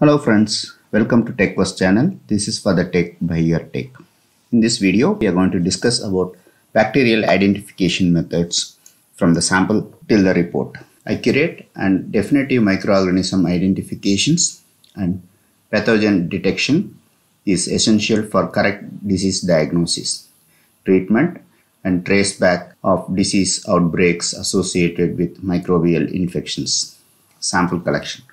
Hello friends, welcome to TechQuest channel. This is for the Tech by Your Tech. In this video, we are going to discuss about bacterial identification methods from the sample till the report. Accurate and definitive microorganism identifications and pathogen detection is essential for correct disease diagnosis, treatment and traceback of disease outbreaks associated with microbial infections. Sample collection.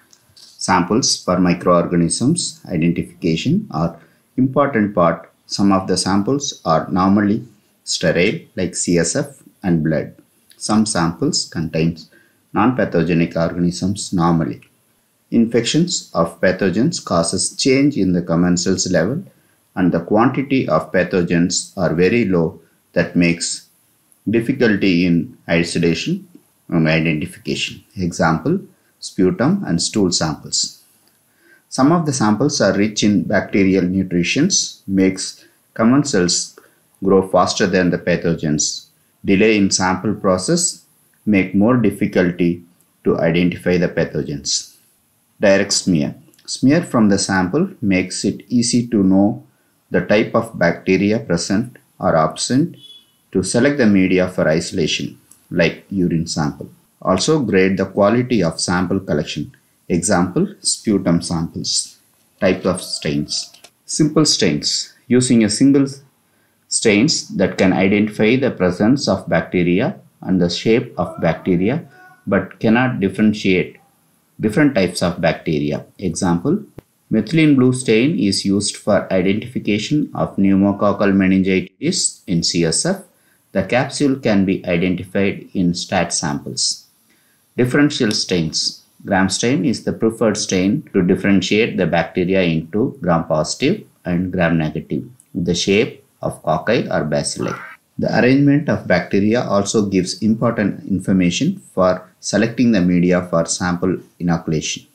Samples for microorganisms identification are important part. Some of the samples are normally sterile like CSF and blood. Some samples contains non-pathogenic organisms normally. Infections of pathogens causes change in the commensals level and the quantity of pathogens are very low that makes difficulty in isolation and identification. Example, sputum and stool samples. Some of the samples are rich in bacterial nutrients, makes commensals grow faster than the pathogens. Delay in sample process make more difficulty to identify the pathogens. Direct smear. Smear from the sample makes it easy to know the type of bacteria present or absent to select the media for isolation like urine sample. Also grade the quality of sample collection. Example, sputum samples. Type of stains. Simple stains. Using a single stains that can identify the presence of bacteria and the shape of bacteria but cannot differentiate different types of bacteria. Example, methylene blue stain is used for identification of pneumococcal meningitis in CSF. The capsule can be identified in stat samples. Differential stains. Gram stain is the preferred stain to differentiate the bacteria into gram positive and gram negative with the shape of cocci or bacilli. The arrangement of bacteria also gives important information for selecting the media for sample inoculation.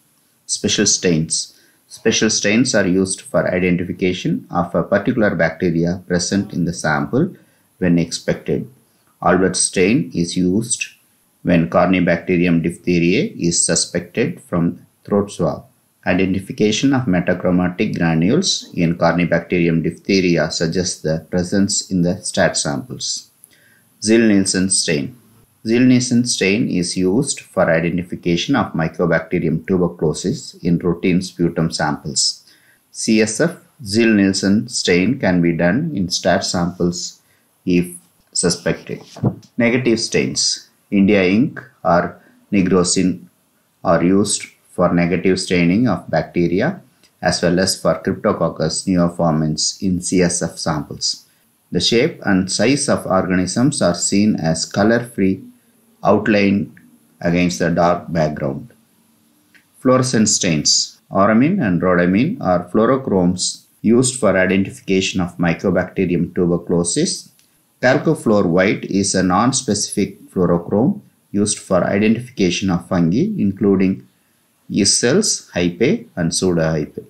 Special stains. Special stains are used for identification of a particular bacteria present in the sample when expected. Albert stain is used when Corynebacterium diphtheriae is suspected from throat swab. Identification of metachromatic granules in Corynebacterium diphtheria suggests the presence in the stat samples. Ziehl-Neelsen stain. Ziehl-Neelsen stain is used for identification of Mycobacterium tuberculosis in routine sputum samples. CSF Ziehl-Neelsen stain can be done in stat samples if suspected. Negative stains. India ink or nigrosin are used for negative staining of bacteria as well as for Cryptococcus neoformans in CSF samples. The shape and size of organisms are seen as color-free outline against the dark background. Fluorescent stains. Auramine and rhodamine are fluorochromes used for identification of Mycobacterium tuberculosis Calcofluor white is a non-specific fluorochrome used for identification of fungi including yeast cells, hyphae and pseudohyphae.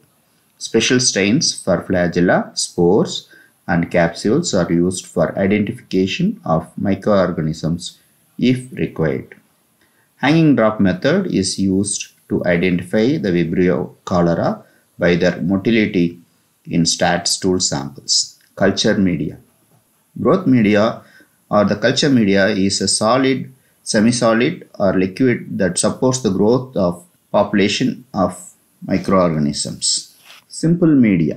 Special stains for flagella, spores and capsules are used for identification of microorganisms if required. Hanging drop method is used to identify the Vibrio cholera by their motility in stat stool samples. Culture media. Growth media or the culture media is a solid, semi-solid or liquid that supports the growth of population of microorganisms. Simple media.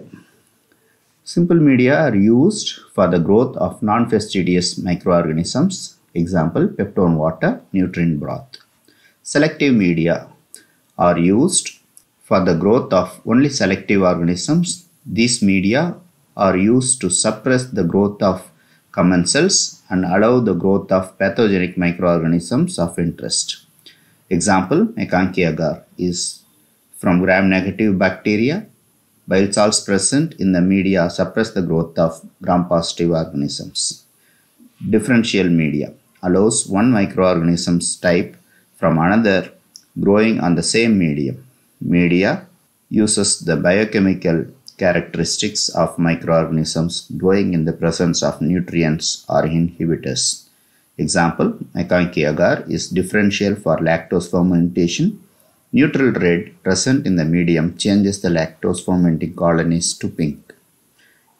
Simple media are used for the growth of non-fastidious microorganisms. Example, peptone water, nutrient broth. Selective media are used for the growth of only selective organisms. These media are used to suppress the growth of commensals and allow the growth of pathogenic microorganisms of interest. Example, MacConkey agar is from gram-negative bacteria. Bile salts present in the media suppress the growth of gram-positive organisms. Differential media allows one microorganism's type from another growing on the same medium. Media uses the biochemical characteristics of microorganisms growing in the presence of nutrients or inhibitors. Example, MacConkey agar is differential for lactose fermentation. Neutral red present in the medium changes the lactose fermenting colonies to pink.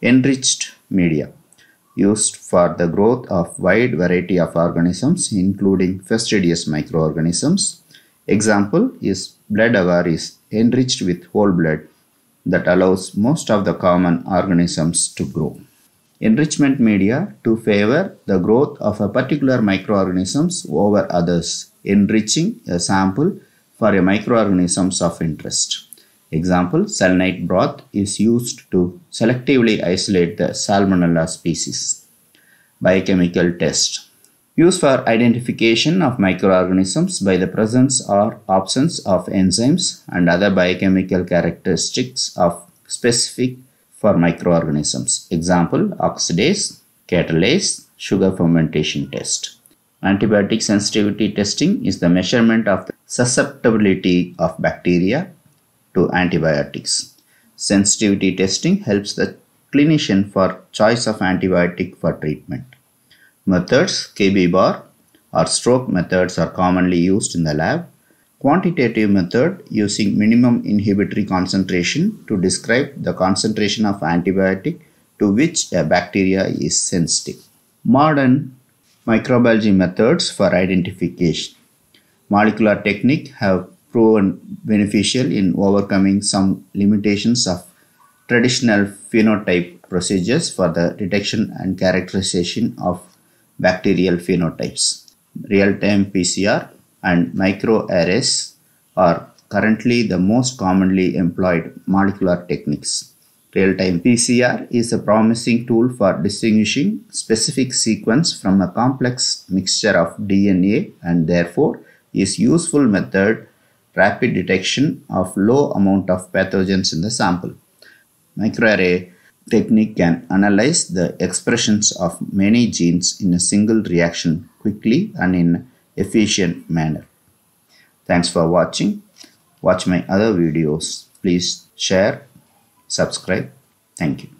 Enriched media used for the growth of wide variety of organisms including fastidious microorganisms. Example is blood agar is enriched with whole blood that allows most of the common organisms to grow. Enrichment media to favor the growth of a particular microorganisms over others, enriching a sample for a microorganisms of interest. Example, selenite broth is used to selectively isolate the Salmonella species. Biochemical test used for identification of microorganisms by the presence or absence of enzymes and other biochemical characteristics of specific for microorganisms. Example, oxidase, catalase, sugar fermentation test. Antibiotic sensitivity testing is the measurement of the susceptibility of bacteria to antibiotics. Sensitivity testing helps the clinician for choice of antibiotic for treatment. Methods Kirby-Bauer or Stokes methods are commonly used in the lab. Quantitative method using minimum inhibitory concentration to describe the concentration of antibiotic to which a bacteria is sensitive. Modern microbiology methods for identification. Molecular technique have proven beneficial in overcoming some limitations of traditional phenotype procedures for the detection and characterization of bacterial phenotypes. Real-time PCR and microarrays are currently the most commonly employed molecular techniques. Real-time PCR is a promising tool for distinguishing specific sequence from a complex mixture of DNA and therefore is useful method rapid detection of low amount of pathogens in the sample. Microarray technique can analyze the expressions of many genes in a single reaction quickly and in efficient manner. Thanks for watching. Watch my other videos. Please share, subscribe. Thank you.